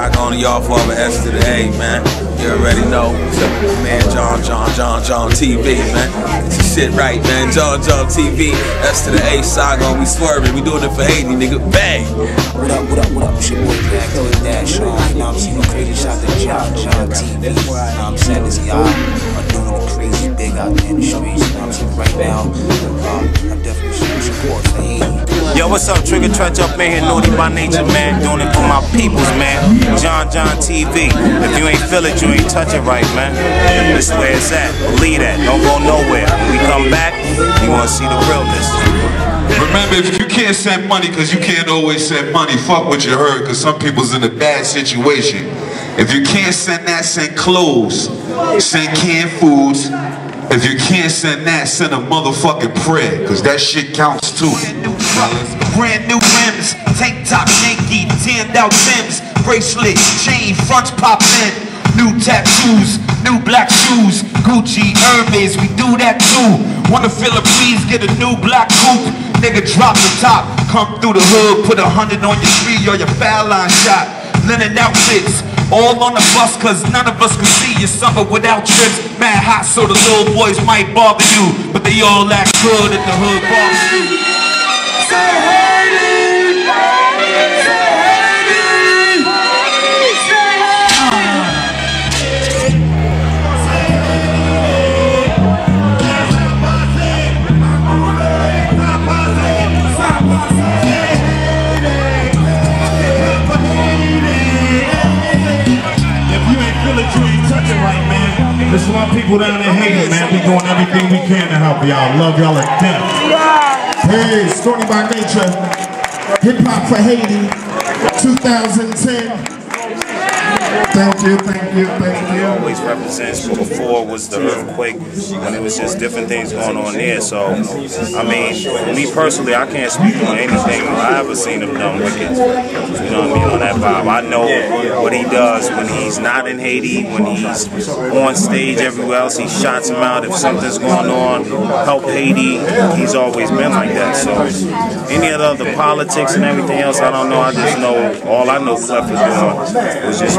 Saigon, y'all father S to the A, man. You already know. Man, John, John, John, John TV, man. Your shit right, man. John, John TV. S to the A, Saigon, we swerving. We doing it for Haiti, nigga. Bang! What up, what up, what up? It's your boy back to dash, You know I'm saying? Crazy shot to John, John TV. You know what I'm saying? This y'all are doing crazy big out there in the streets. You know what I'm saying? Right now, um, I definitely support for Haiti. Yo, what's up? Trigger Trench up in here, naughty by nature, man. Doing it for my peoples, man. Jon John TV. If you ain't feel it, you ain't touch it right, man. This where it's at. Believe that. Don't go nowhere. When we come back, you wanna see the realness. Remember, if you can't send money, because you can't always send money, fuck what you heard, because some people's in a bad situation. If you can't send that, send clothes. Send canned foods. If you can't send that, send a motherfucking prayer, because that shit counts too. Brand new truck, brand new rims, tank top Yankee, tanned out Sims, bracelet, chain, fronts popped in, new tattoos, new black shoes, Gucci, Hermes, we do that too. Wanna feel a breeze, get a new black coupe, nigga drop the top, come through the hood, put a hundred on your tree or your foul line shot. Linen outfits, all on the bus cause none of us can see your summer without trips. Mad hot so the little boys might bother you, but they all act good at the hood barbecue. If people down in Haiti, man. We doing everything we can to help y'all. Love y'all to death. Hey, Naughty by Nature, Hip Hop for Haiti, 2010. Thank you, thank you, thank you. always represents. But before was the earthquake, when it was just different things going on there. So, I mean, me personally, I can't speak on anything I ever seen him done wicked. You know what I mean on that vibe. I know what he does when he's not in Haiti, when he's on stage everywhere else. He shots him out if something's going on. Help Haiti. He's always been like that. So, any of the other politics and everything else, I don't know. I just know all I know Clef was doing was just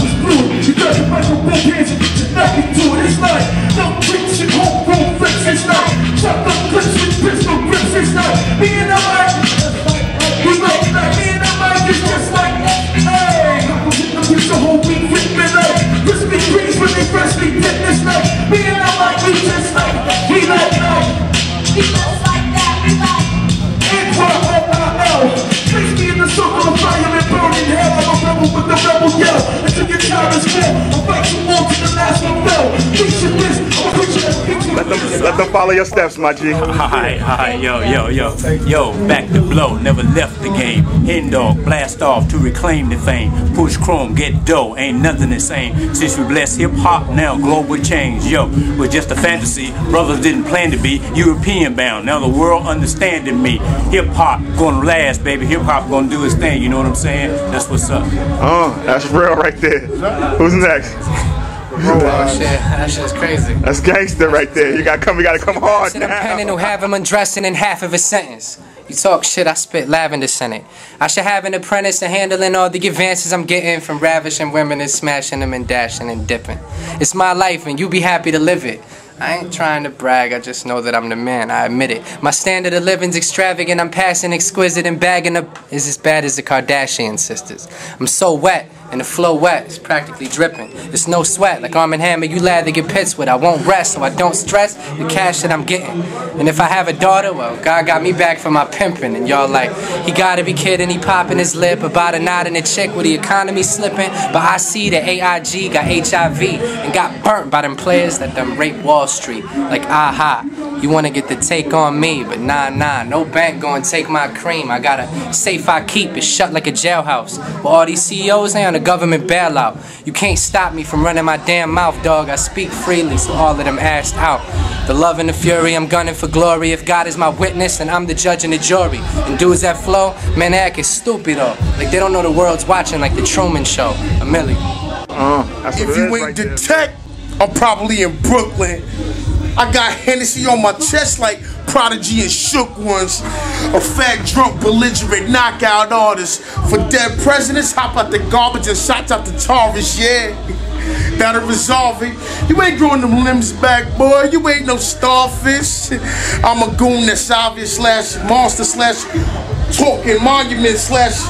rebel Until your time is full I'll fight you on to the last one them, let them follow your steps, my G. Hi, hi, yo, yo, yo, yo, back to blow, never left the game. Henn Dog, blast off to reclaim the fame. Push chrome, get dough, ain't nothing the same. Since we bless hip hop, now global change. Yo, was just a fantasy. Brothers didn't plan to be European bound. Now the world understanding me. Hip hop gonna last, baby. Hip hop gonna do its thing. You know what I'm saying? That's what's up. Oh, that's real right there. Who's next? Oh shit, that shit's crazy. That's gangster right there. You gotta come, you gotta come hard I'm penning who have him undressing in half of a sentence. You talk shit, I spit lavender scented. I should have an apprentice in handling all the advances I'm getting from ravishing women and smashing them and dashing and dipping. It's my life and you be happy to live it. I ain't trying to brag, I just know that I'm the man, I admit it. My standard of living's extravagant, I'm passing exquisite and bagging up is as bad as the Kardashian sisters. I'm so wet, and the flow wet, it's practically dripping. It's no sweat, like Arm & Hammer, you lather get pits with. I won't rest, so I don't stress the cash that I'm getting. And if I have a daughter, well, God got me back for my pimping. And y'all like, he gotta be kidding, he popping his lip about a knot in a chick with the economy slipping. But I see that AIG got HIV and got burnt by them players that them rape Wall Street. Like, aha, you wanna get the take on me, but nah, nah, no bank gonna take my cream. I got a safe I keep, it shut like a jailhouse. But all these CEOs, they on a government bailout. You can't stop me from running my damn mouth, dog. I speak freely, so all of them asked out. The love and the fury, I'm gunning for glory. If God is my witness, then I'm the judge and the jury. And dudes that flow, man, they act is stupid though. Like they don't know the world's watching, like the Truman Show. A milli. if you ain't detect, I'm probably in Brooklyn. I got Hennessy on my chest like Prodigy and Shook ones. A fat, drunk, belligerent knockout artist. For dead presidents, hop out the garbage and shots out the Taurus, yeah. That'll resolve it. You ain't growing them limbs back, boy. You ain't no starfish. I'm a goon that's obvious slash monster slash talking monument slash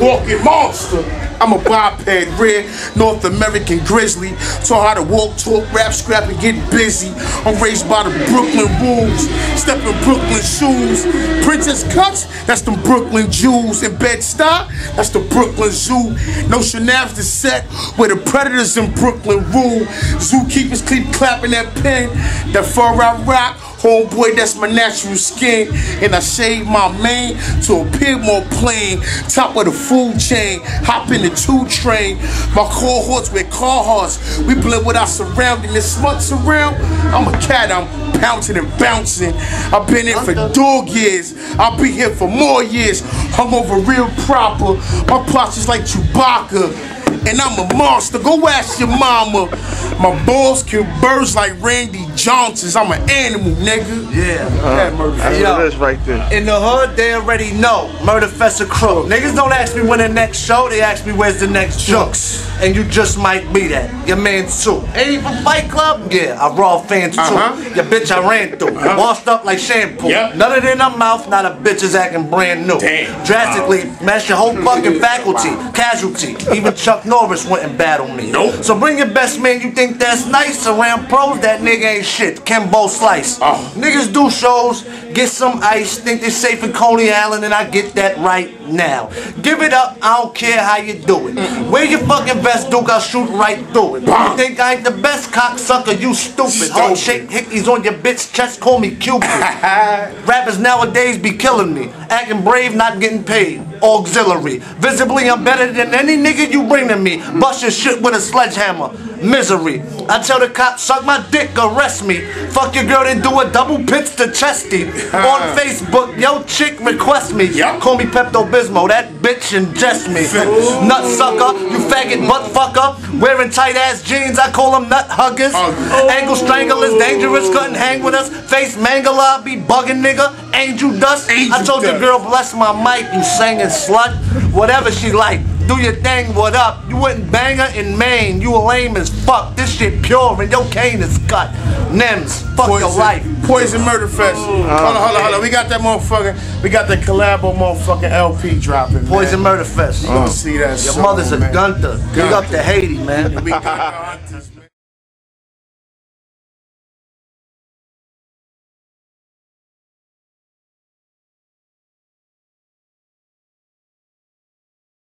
walking monster. I'm a biped, rare North American grizzly. Taught how to walk, talk, rap, scrap, and get busy. I'm raised by the Brooklyn rules. Step in Brooklyn shoes. Princess cuts, that's them Brooklyn Jews. In Bed-Stuy, that's the Brooklyn Zoo. No Shanav's the set where the predators in Brooklyn rule. Zookeepers keep clapping that pen. That fur I rock. Homeboy, that's my natural skin. And I shave my mane to appear more plain. Top of the food chain. Hop in the two train. My cohorts with Carhartts. We blend with our surrounding. This months around, I'm a cat. I'm pouncing and bouncing. I've been here for uh-huh. dog years. I'll be here for more years. Hung over real proper. My posture's like Chewbacca and I'm a monster. Go ask your mama. My balls can burst like Randy Johnson's. I'm an animal, nigga. Yeah. That murder. That's Yo. what it is right there. In the hood, they already know. Murder Fest a crook. Niggas don't ask me when the next show, they ask me where's the next jokes. And you just might be that. Your man too. Ain't even Fight Club? Yeah, I raw fans too. Uh-huh. Your bitch I ran through. Washed up like shampoo. Yep. None of it in her mouth, not a bitch is acting brand new. Damn. Drastically match your whole fucking faculty. Casualty. Even Chuck Norris wouldn't battle me. Nope. So bring your best man you think that's nice around pros, that nigga ain't shit. Kimbo Slice. Oh. Niggas do shows, get some ice, think they safe in Coney Island, and I get that right now. Give it up, I don't care how you do it. Wear your fucking vest, Duke, I'll shoot right through it. You think I ain't the best cocksucker, you stupid. Heart shaped hickeys on your bitch chest, call me Cupid. Rappers nowadays be killing me. Acting brave, not getting paid. Auxiliary. Visibly, I'm better than any nigga you bring to me. Bust your shit with a sledgehammer. Misery. I tell the cops, suck my dick, arrest me. Fuck your girl, then do a double pitch to chesty. On Facebook, yo chick request me. Yup. Call me Pepto Bismol, that bitch ingest me. Nut sucker, you faggot butt fucker. Wearing tight ass jeans, I call them nut huggers. Oh. Ankle stranglers, dangerous, couldn't hang with us. Face mangala, be bugging nigga. Angel dust. I Angel told the dust. girl, bless my mic, you singing slut. Whatever she like. Do your thing, what up? You wouldn't bang her in Maine. You a lame as fuck. This shit pure and your cane is cut. Nems, fuck your life. Poison Murder Fest. Oh, hold on, hold on, hold on. We got that motherfucking, we got the collabo motherfucking LP dropping. Poison man. Murder Fest. You gonna see that Your soon, mother's a man. Gunther. Big up to Haiti, man. We got the man.